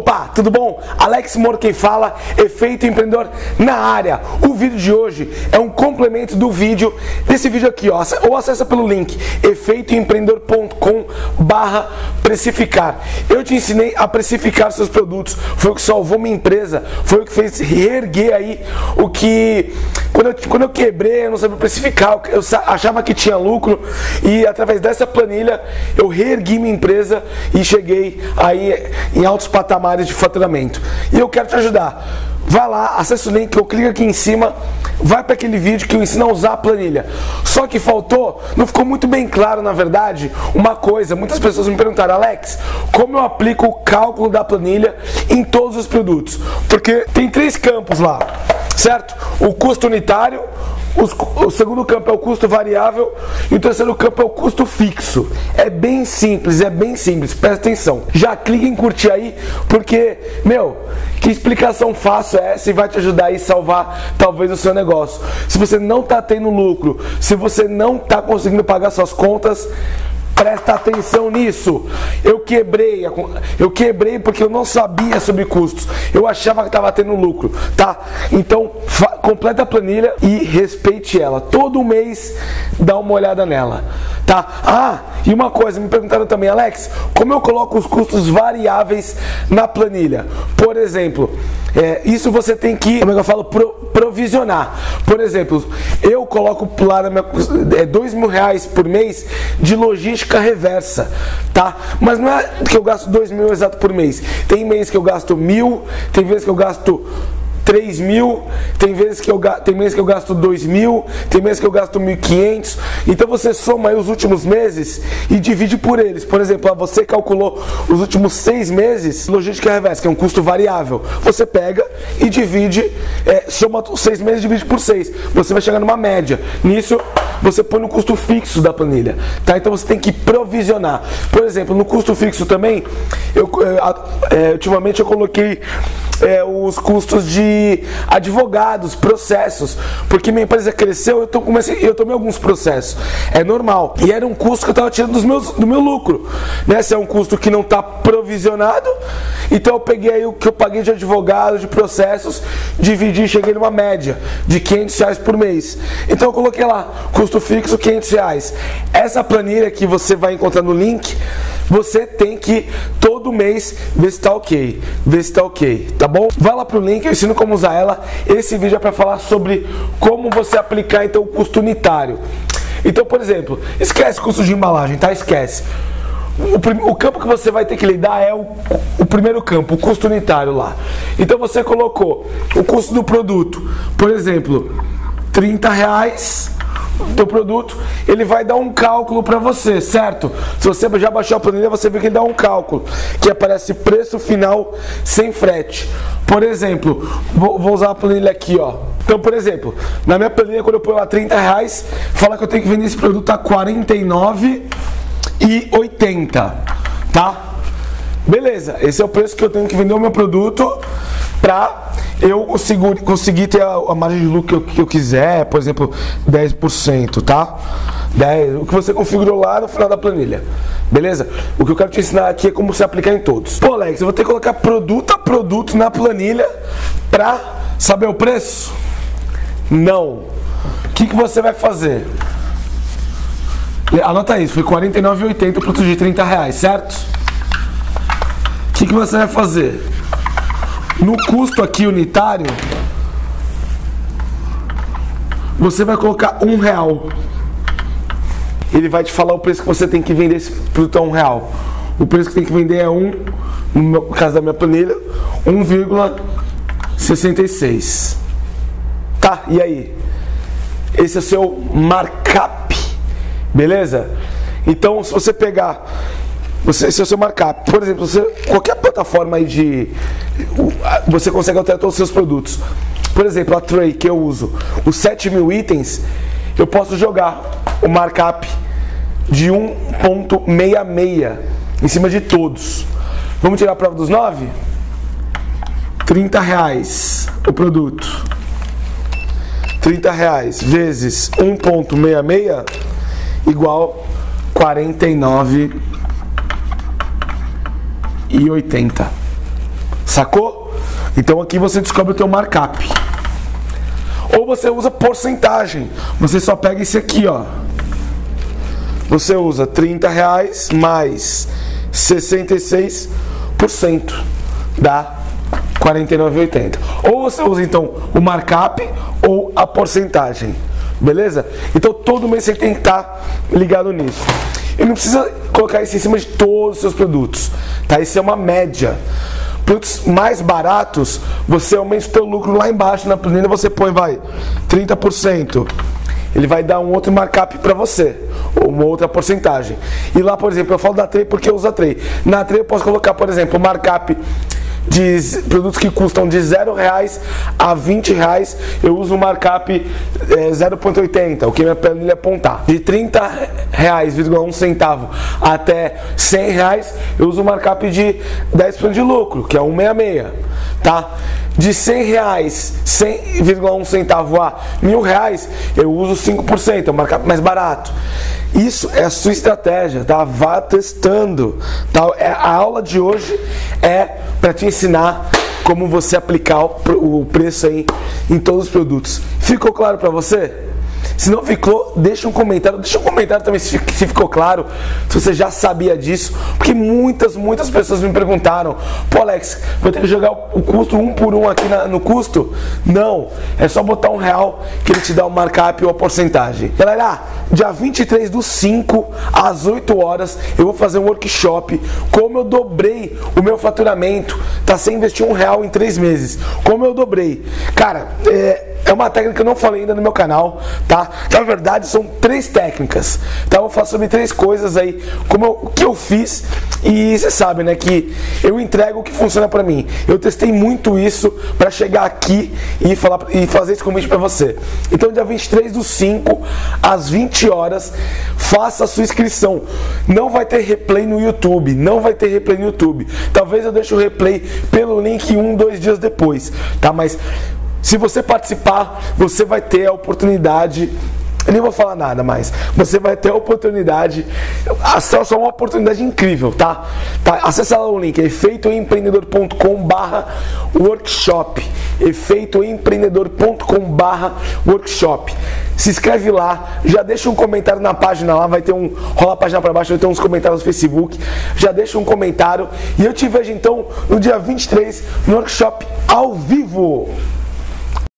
Opa, tudo bom? Alex Moro quem fala, Efeito Empreendedor na área. O vídeo de hoje é um complemento do vídeo desse vídeo aqui, ó. Ou acessa pelo link efeitoempreendedor.com barra precificar. Eu te ensinei a precificar seus produtos, foi o que salvou minha empresa, foi o que fez reerguer aí o que quando eu, quando eu quebrei, eu não sabia precificar, eu achava que tinha lucro e através dessa planilha eu reergui minha empresa e cheguei aí em altos patamares de faturamento. E eu quero te ajudar. Vai lá, acessa o link, eu clico aqui em cima, vai para aquele vídeo que eu ensino a usar a planilha. Só que faltou, não ficou muito bem claro, na verdade, uma coisa. Muitas pessoas me perguntaram, Alex, como eu aplico o cálculo da planilha em todos os produtos? Porque tem três campos lá certo? O custo unitário, o segundo campo é o custo variável e o terceiro campo é o custo fixo. É bem simples, é bem simples, presta atenção. Já clica em curtir aí, porque, meu, que explicação fácil é essa e vai te ajudar a salvar talvez o seu negócio. Se você não está tendo lucro, se você não está conseguindo pagar suas contas, Presta atenção nisso. Eu quebrei, eu quebrei porque eu não sabia sobre custos. Eu achava que estava tendo lucro, tá? Então, completa a planilha e respeite ela. Todo mês dá uma olhada nela, tá? Ah, e uma coisa, me perguntaram também, Alex, como eu coloco os custos variáveis na planilha? Por exemplo, é, isso você tem que, como é eu falo, pro, provisionar. Por exemplo, eu coloco lá na minha, é, dois mil reais por mês de logística reversa, tá? Mas não é que eu gasto dois mil exato por mês. Tem mês que eu gasto mil, tem vezes que eu gasto 3 mil, tem vezes que eu tem meses que eu gasto 2 mil, tem meses que eu gasto 1.500. Então você soma os últimos meses e divide por eles. Por exemplo, você calculou os últimos seis meses, logística reversa, que é um custo variável. Você pega e divide, é, soma seis meses divide por seis. Você vai chegar numa média. Nisso você põe no custo fixo da planilha, tá? Então você tem que provisionar. Por exemplo, no custo fixo também, eu, é, ultimamente eu coloquei é, os custos de advogados, processos, porque minha empresa cresceu, eu, tô, comecei, eu tomei alguns processos. É normal. E era um custo que eu estava tirando dos meus, do meu lucro. Né? Se é um custo que não está provisionado, então eu peguei o que eu paguei de advogado, de processos, dividi e cheguei numa média de 500 reais por mês. Então eu coloquei lá, custo fixo 500 reais. Essa planilha que você vai encontrar no link, você tem que todo mês ver se está ok, ver se está ok, tá bom? Vai lá pro link, eu ensino como usar ela. Esse vídeo é para falar sobre como você aplicar então o custo unitário. Então, por exemplo, esquece custo de embalagem, tá? Esquece. O, o, campo que você vai ter que lidar é o, o, primeiro campo, o custo unitário lá. Então você colocou o custo do produto, por exemplo, 30 reais teu produto, ele vai dar um cálculo para você, certo? Se você já baixou a planilha, você vê que ele dá um cálculo, que aparece preço final sem frete. Por exemplo, vou, usar a planilha aqui, ó. Então, por exemplo, na minha planilha, quando eu ponho lá 30 reais, fala que eu tenho que vender esse produto a 49 e 80, tá? Beleza, esse é o preço que eu tenho que vender o meu produto para eu conseguir, conseguir ter a, a, margem de lucro que eu, que eu quiser, por exemplo, 10%, tá? 10, o que você configurou lá no final da planilha. Beleza? O que eu quero te ensinar aqui é como você aplicar em todos. Pô, Alex, eu vou ter que colocar produto a produto na planilha para saber o preço? Não. O que, que você vai fazer? Anota isso, foi R$ 49,80 o produto de 30 reais, certo? O que, que você vai fazer? No custo aqui unitário, você vai colocar um real. Ele vai te falar o preço que você tem que vender esse produto a um real. O preço que tem que vender é um, no caso da minha planilha, 1,66. Tá, e aí? Esse é o seu markup, beleza? Então, se você pegar você, o seu markup. Por exemplo, você, qualquer plataforma aí de. Você consegue alterar todos os seus produtos. Por exemplo, a Tray que eu uso, os 7 mil itens, eu posso jogar o markup de 1.66 em cima de todos. Vamos tirar a prova dos 9? 30 reais o produto. 30 reais vezes 1.66 igual 49 e 80. Sacou? Então aqui você descobre o teu markup. Ou você usa porcentagem. Você só pega esse aqui, ó. Você usa 30 reais mais 66% dá 49,80. Ou você usa então o markup ou a porcentagem. Beleza? Então todo mês você tem que estar ligado nisso. E não precisa colocar isso em cima de todos os seus produtos. Tá? Isso é uma média. Produtos mais baratos, você aumenta o seu lucro lá embaixo na planilha, você põe vai 30%. Ele vai dar um outro markup para você, ou uma outra porcentagem. E lá, por exemplo, eu falo da Trey porque eu uso a Trey. Na Trey eu posso colocar, por exemplo, o markup de produtos que custam de zero reais a 20 reais, eu uso o markup é, 0,80, o que minha planilha apontar. De 30 reais, um centavo até 100 reais, eu uso o markup de 10% de lucro, que é 166, tá? De 100 reais, 100,1 centavo a mil reais, eu uso 5%, é o markup mais barato. Isso é a sua estratégia, tá? Vá testando. Tá? É, a aula de hoje é para te ensinar como você aplicar o preço aí em todos os produtos. Ficou claro para você? Se não ficou, deixa um comentário. Deixa um comentário também se, se ficou claro, se você já sabia disso. Porque muitas, muitas pessoas me perguntaram: Pô, Alex, vou ter que jogar o custo um por um aqui na, no custo? Não, é só botar um real que ele te dá o markup ou a porcentagem. Galera, dia 23 do 5 às 8 horas eu vou fazer um workshop. Como eu dobrei o meu faturamento, tá sem investir um real em três meses. Como eu dobrei. Cara, é é uma técnica que eu não falei ainda no meu canal, tá? Na verdade, são três técnicas. Tá? Eu vou falar sobre três coisas aí, como eu, o que eu fiz e você sabe, né, que eu entrego o que funciona para mim. Eu testei muito isso para chegar aqui e falar e fazer esse convite para você. Então, dia 23 do 5 às 20 horas, faça a sua inscrição. Não vai ter replay no YouTube, não vai ter replay no YouTube. Talvez eu deixe o replay pelo link um, dois dias depois, tá? Mas se você participar, você vai ter a oportunidade eu nem vou falar nada mais. Você vai ter a oportunidade. Acesso é uma oportunidade incrível, tá? tá? Acesse lá o link efeitoempreendedor.com barra workshop. efeitoempreendedor.com barra workshop. Se inscreve lá, já deixa um comentário na página lá, vai ter um. Rola a página para baixo, vai ter uns comentários no Facebook. Já deixa um comentário. E eu te vejo então no dia 23 no workshop ao vivo.